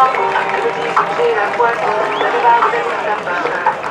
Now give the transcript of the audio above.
Activities to clear that work on the 7,000 December.